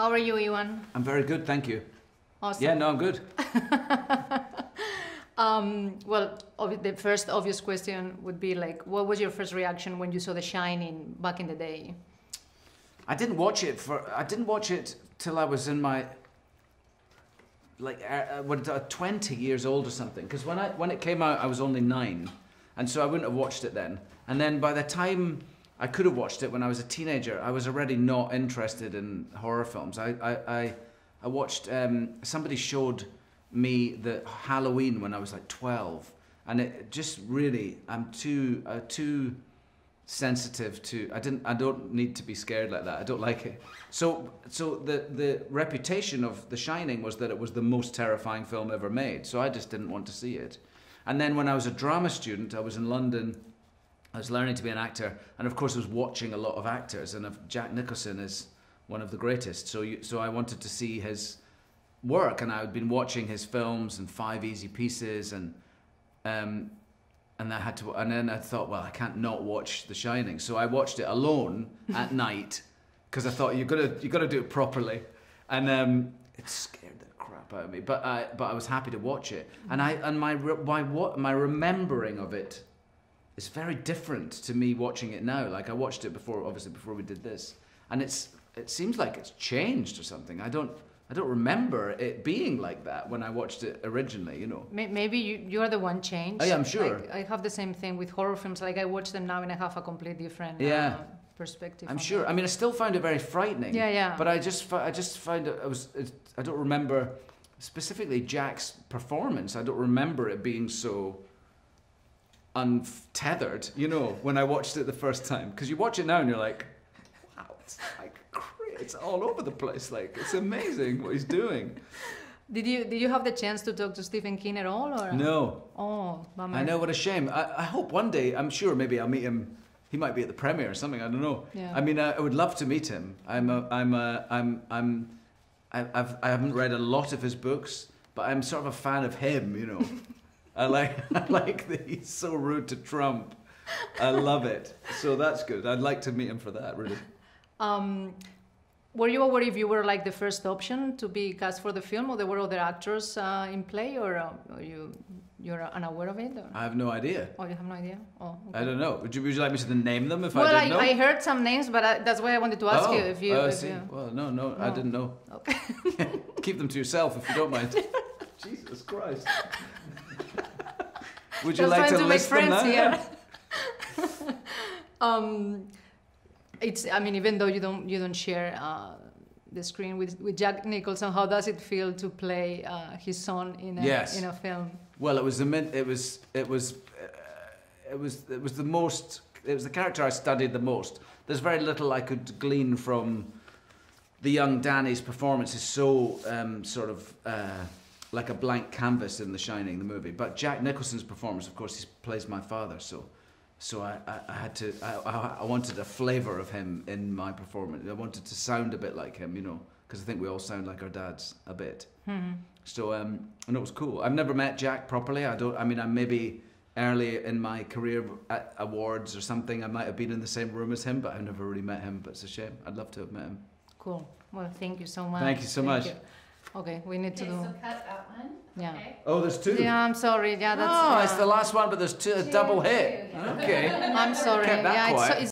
How are you, Ewan? I'm very good, thank you. Awesome. Yeah, no, I'm good. Um, well, the first obvious question would be like, what was your first reaction when you saw The Shining back in the day? I didn't watch it for. I didn't watch it till I was in my like uh, uh, uh, 20 years old or something. Because when I when it came out, I was only nine, and so I wouldn't have watched it then. And then by the time I could have watched it when I was a teenager, I was already not interested in horror films. I I I, I watched. Um, somebody showed me the Halloween when I was like 12, and it just really I'm too uh, too sensitive to I didn't I don't need to be scared like that. I don't like it. So so the the reputation of The Shining was that it was the most terrifying film ever made. So I just didn't want to see it. And then when I was a drama student, I was in London. I was learning to be an actor, and of course, I was watching a lot of actors. And Jack Nicholson is one of the greatest, so you, so I wanted to see his work, and I had been watching his films and Five Easy Pieces, and um, and I had to, and then I thought, well, I can't not watch The Shining, so I watched it alone at night because I thought you gotta you gotta do it properly, and um, it scared the crap out of me. But I but I was happy to watch it, and I and my my what my remembering of it is very different to me watching it now. Like I watched it before, obviously before we did this, and it's it seems like it's changed or something. I don't. I don't remember it being like that when I watched it originally, you know. Maybe you, you're the one changed. Oh, yeah, I'm sure. Like, I have the same thing with horror films. Like I watch them now and I have a completely different Yeah. uh, perspective. I'm sure. I mean, I still found it very frightening. Yeah, yeah. But I just, I just find it. I was. It, I don't remember specifically Jack's performance. I don't remember it being so untethered. You know, when I watched it the first time, because you watch it now and you're like, wow, it's like it's all over the place. Like it's amazing what he's doing. Did you did you have the chance to talk to Stephen King at all? Or No, Oh, bummer. I know. What a shame. I, I hope one day. I'm sure. Maybe I'll meet him. He might be at the premiere or something. I don't know. Yeah. I mean, I, I would love to meet him. I'm. A, I'm. A, I'm. I'm. I, I've. I haven't read a lot of his books, but I'm sort of a fan of him. You know. I like. I like that he's so rude to Trump. I love it. So that's good. I'd like to meet him for that. Really. Um, were you aware if you were like the first option to be cast for the film, or there were other actors uh, in play, or, uh, or you you're unaware of it, or I have no idea. oh, you have no idea? Oh, okay. I don't know. Would you, would you like me to name them if well, I I, didn't know? I heard some names, but I, that's why I wanted to ask oh, you if you. oh, I if see. you- Well, no, no, I didn't know. Okay. Keep them to yourself if you don't mind. Jesus Christ. Would you like to, to make list them friends here. um, it's. I mean, even though you don't you don't share uh, the screen with with Jack Nicholson, how does it feel to play uh, his son in a Yes. in a film? Well, it was it was it was uh, it was it was the most it was the character I studied the most. There's very little I could glean from the young Danny's performance is so um, sort of uh, like a blank canvas in The Shining, the movie. But Jack Nicholson's performance, of course, he plays my father, so so I, I, I had to I, I, I wanted a flavour of him in my performance. I wanted to sound a bit like him, you know, because I think we all sound like our dads a bit. Hmm. So um, and it was cool. I've never met Jack properly. I don't. I mean, I'm maybe early in my career at awards or something. I might have been in the same room as him, but I've never really met him. But it's a shame. I'd love to have met him. Cool. Well, thank you so much. Thank you so much. you. Okay, we need to Okay, do. so cut that one. Yeah. Okay. Oh, there's two. Yeah, I'm sorry. Yeah, that's. oh, uh, it's the last one, but there's two, a double hit. two. Okay. I'm sorry. Kept that yeah, it's, so, quiet. it's